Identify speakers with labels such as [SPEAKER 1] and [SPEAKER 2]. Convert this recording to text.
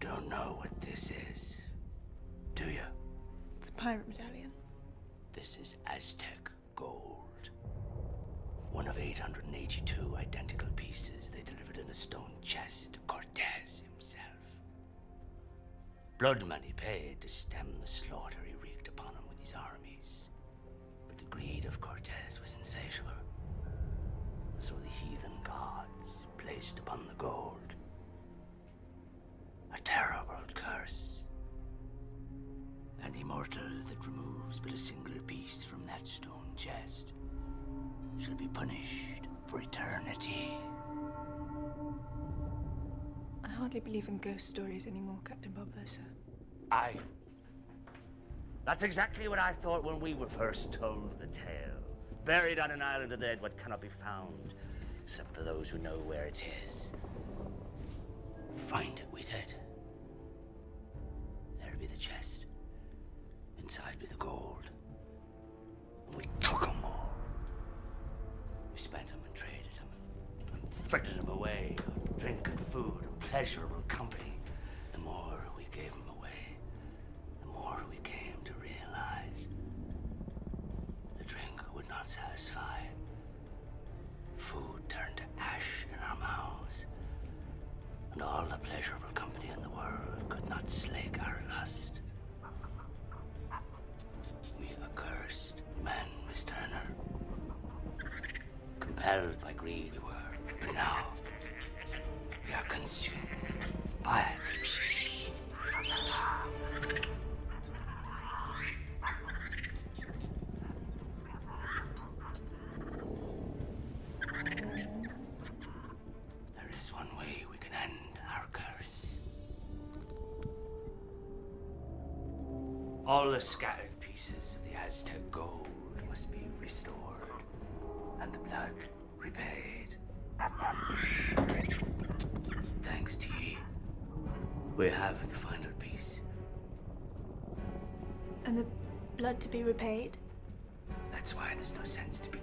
[SPEAKER 1] don't know what this is, do you?
[SPEAKER 2] It's a pirate medallion.
[SPEAKER 1] This is Aztec gold. One of 882 identical pieces they delivered in a stone chest to Cortez himself. Blood money paid to stem the slaughter he wreaked upon him with his armies. But the greed of Cortez was insatiable. So the heathen gods placed upon the gold Mortal that removes but a single piece from that stone chest shall be punished for eternity.
[SPEAKER 2] I hardly believe in ghost stories anymore, Captain Barbossa.
[SPEAKER 1] Aye. That's exactly what I thought when we were first told the tale. Buried on an island of the dead, what cannot be found, except for those who know where it is. Find it, we did. There be the chest. Inside be the gold. And we them all. We spent them and traded 'em and frittered 'em away on drink and food and pleasurable company. The more we gave them away, the more we came to realize the drink would not satisfy. Food turned to ash in our mouths, and all the pleasurable company in the world Compelled by greed we were, but now we are consumed by it. There is one way we can end our curse. All the scattered pieces of the Aztec gold must be restored, and the blood Thanks to ye, we have the final piece.
[SPEAKER 2] And the blood to be repaid?
[SPEAKER 1] That's why there's no sense to be